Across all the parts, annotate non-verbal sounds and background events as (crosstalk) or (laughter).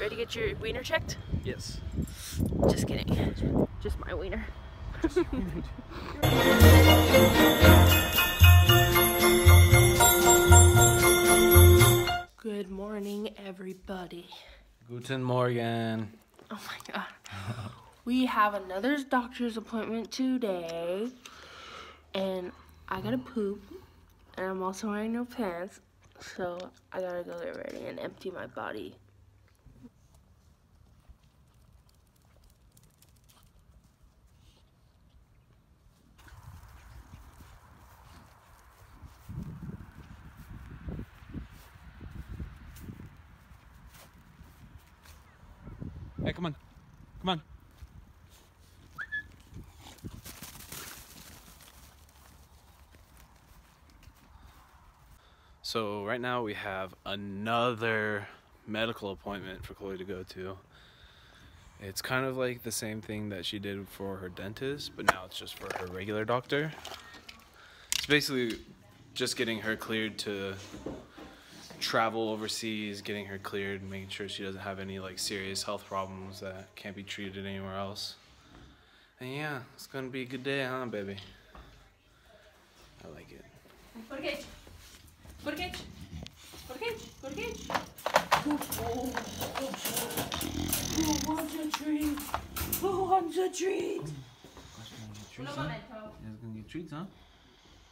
Ready to get your wiener checked? Yes. Just kidding. Just my wiener. Good morning, everybody. Guten Morgen. Oh my god. (laughs) we have another doctor's appointment today. And I gotta poop. And I'm also wearing no pants. So I gotta go get ready and empty my body. Hey, come on. Come on. So right now we have another medical appointment for Cloe to go to. It's kind of like the same thing that she did for her dentist, but now it's just for her regular doctor. It's basically just getting her cleared to travel overseas, getting her cleared, making sure she doesn't have any like serious health problems that can't be treated anywhere else. And yeah, it's gonna be a good day, huh, baby? I like it. Go to cage. Go to cage. Go to cage. Go to cage. Who wants a treat? Who wants a treat? You guys gonna get treats, huh?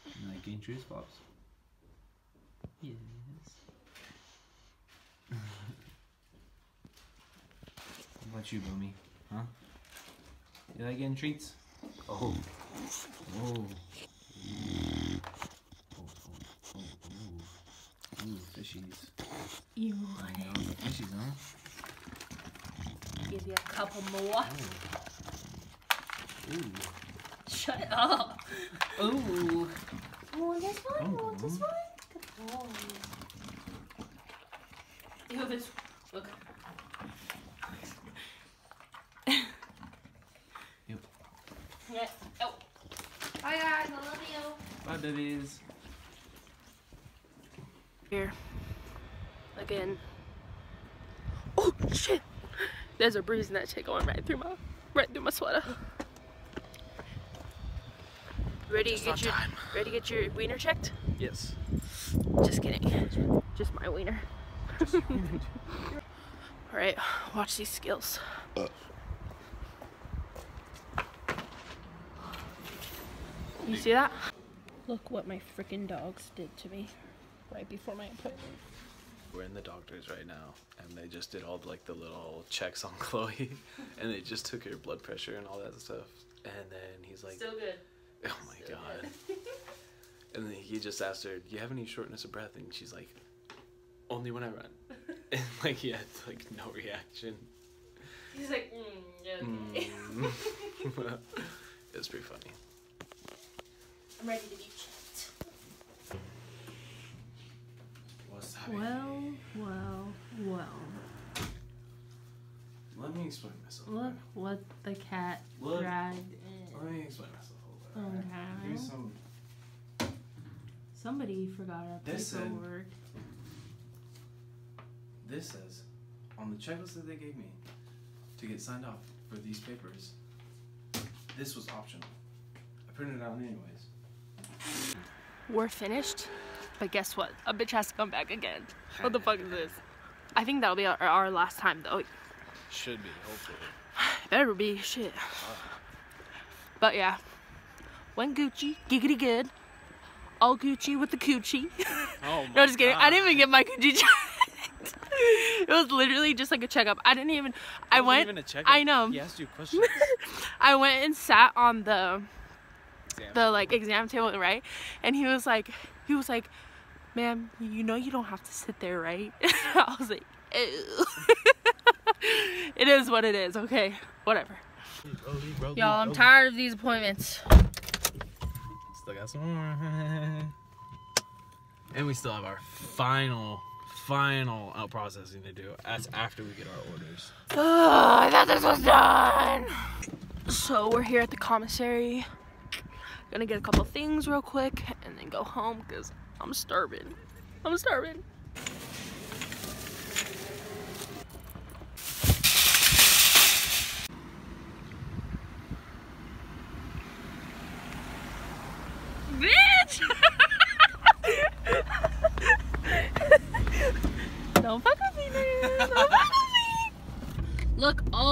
You like getting treats, Pops? Yes. What about you, Boomy? Huh? You like getting treats? Oh. Oh. Ooh. Oh, oh, oh, ooh. Ooh, fishies. You Oh, want no, it? the fishies, huh? Give you a couple more. Oh. Ooh. Shut up. Ooh. Oh, this one. Oh, Oh, this one. This. Look. Yep. Yeah. Oh. Bye guys. I love you. Bye, babies. Here. Again. Oh shit! There's a breeze in that shit going right through my right through my sweater. Ready to get your time. ready to get your wiener checked? Yes. Just kidding. Just my wiener. (laughs) Alright, watch these skills. You see that? Look what my freaking dogs did to me right before my appointment. We're in the doctor's right now, and they just did all like the little checks on (laughs) Cloe, and they just took her blood pressure and all that stuff. And then he's like, good. "Oh my god!" And then he just asked her, "Do you have any shortness of breath?" And she's like, "Only when I run." (laughs) And like he had like no reaction. He's like, mm, yeah, okay. Mm. (laughs) (laughs) it was pretty funny. I'm ready to be checked. What's Well, well, well. Let me explain myself. Look what the cat Look. dragged in. Let in. me explain myself a little bit. Okay. Give me some. Somebody forgot our This said- paperwork. This says on the checklist that they gave me to get signed off for these papers, this was optional. I printed it out anyways. We're finished, but guess what? A bitch has to come back again. What the fuck is this? I think that'll be our, our last time though. Should be, hopefully. (sighs) Better be shit. But yeah, went Gucci, giggity good. All Gucci with the coochie. Oh (laughs) no, just kidding. I didn't even get my Gucci (laughs) checked. It was literally just like a checkup. I didn't even. I went. Even a checkup. I know. He asked you (laughs) questions. I went and sat on the Exam. the like exam table, right? And he was like, he was like, "Ma'am, you know you don't have to sit there, right?" (laughs) I was like, Ew. (laughs) "It is what it is. Okay, whatever." Y'all, I'm tired of these appointments. Still got some more. and we still have our final, final out processing to do. That's after we get our orders. Ugh, I thought this was done. So we're here at the commissary. Gonna get a couple things real quick and then go home because I'm starving. I'm starving.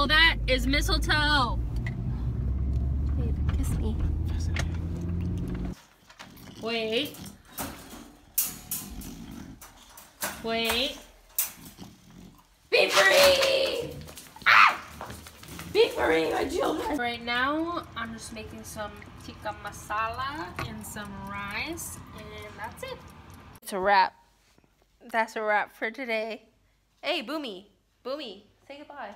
That is mistletoe. Babe, kiss me. Wait. Wait. Be free! Ah! Be free, my children! Right now, I'm just making some tikka masala and some rice, and that's it. It's a wrap. That's a wrap for today. Hey, Boomy. Boomy, say goodbye.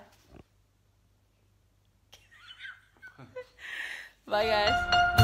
Bye, guys.